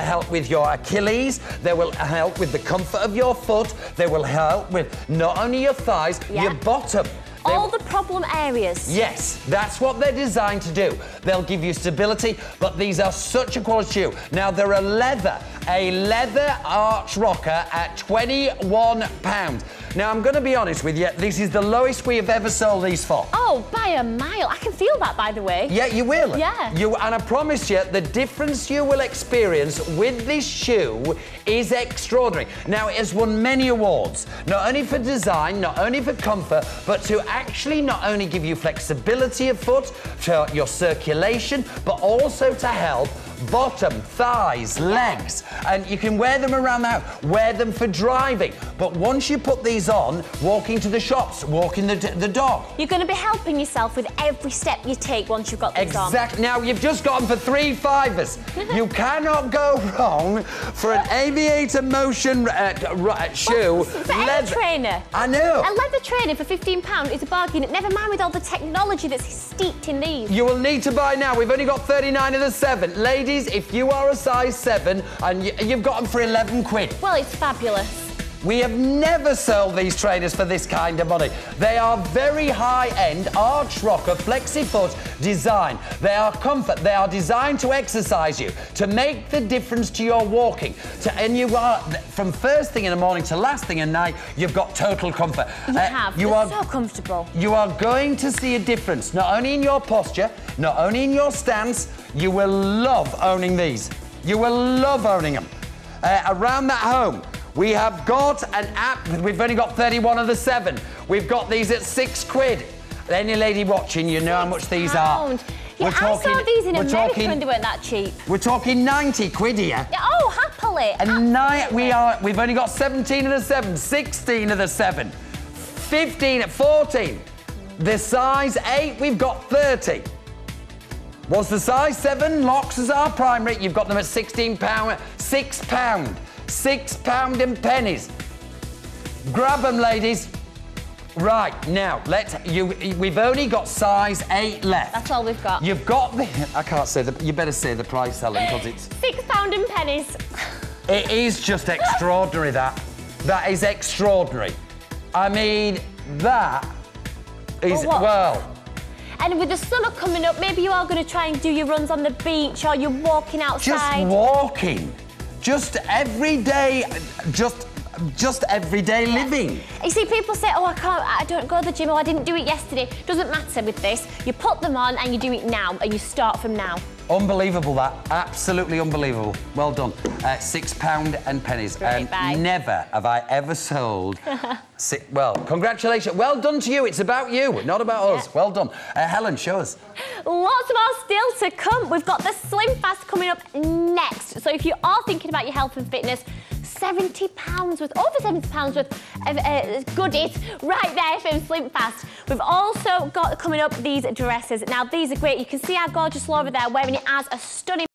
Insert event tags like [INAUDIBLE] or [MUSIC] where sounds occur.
help with your Achilles. They will help with the comfort of your foot. They will help with not only your thighs, Yeah. your bottom. They- All the problem areas. Yes, that's what they're designed to do. They'll give you stability, but these are such a quality shoe. Now, they're a leather, a leather arch rocker at 21 pounds. Now, I'm going to be honest with you, this is the lowest we have ever sold these for. Oh, by a mile. I can feel that, by the way. Yeah, you will. Yeah. You and I promise you, the difference you will experience with this shoe is extraordinary. Now, it has won many awards, not only for design, not only for comfort, but to actually not only give you flexibility of foot, to your circulation, but also to help bottom, thighs, legs. And you can wear them around the house, wear them for driving. But once you put these on, walking to the shops, walking the, the dog, You're going to be helping yourself with every step you take once you've got these on. Exactly. Now you've just got them for three fivers. [LAUGHS] you cannot go wrong for an aviator motion uh, uh, shoe. For any trainer. I know. A leather trainer for £15 is a bargain. Never mind with all the technology that's steeped in these. You will need to buy now. We've only got 39 of the seven. Ladies, if you are a size seven and you've got them for 11 quid. Well, it's fabulous. We have never sold these trainers for this kind of money. They are very high-end arch rocker flexi-foot design. They are comfort. They are designed to exercise you, to make the difference to your walking. To, and you are, from first thing in the morning to last thing at night, you've got total comfort. You Uh, have. You are, so comfortable. you are going to see a difference, not only in your posture, not only in your stance, you will love owning these. You will love owning them. Uh, around that home, we have got an app. We've only got 31 of the seven. We've got these at six quid. Any lady watching, you know how much these are. Pound. Yeah, I saw these in we're America talking, and they weren't that cheap. We're talking 90 quid here. Yeah, oh, happily. And nine, we are, we've only got 17 of the seven, 16 of the seven, 15 at 14. The size eight, we've got 30. Was the size seven locks as our primary? You've got them at 16 pound, six pound, six pound and pennies. Grab them, ladies. Right now, let's. You, we've only got size eight left. That's all we've got. You've got the. I can't say the. You better say the price, Helen, because it's. [LAUGHS] Six pound and pennies. It is just extraordinary, that. That is extraordinary. I mean, that is, Well, well, And with the summer coming up, maybe you are going to try and do your runs on the beach or you're walking outside. just outside. walking. Just everyday, just, just everyday living. You see, people say, oh, I can't, I don't go to the gym, or I didn't do it yesterday. Doesn't matter with this. You put them on and you do it now, and you start from now. Unbelievable, that. Absolutely unbelievable. Well done. Uh, six pound and pennies. Great and bag. never have I ever sold. [LAUGHS] si well, congratulations. Well done to you. It's about you, not about us. Well done. Uh, Helen, show us. Lots more still to come. We've got the Slim Fast coming up next. So if you are thinking about your health and fitness, 70 pounds worth, over 70 pounds worth of uh, goodies right there from Slim Fast. We've also got coming up these dresses. Now these are great. You can see our gorgeous Laura there wearing it as a stunning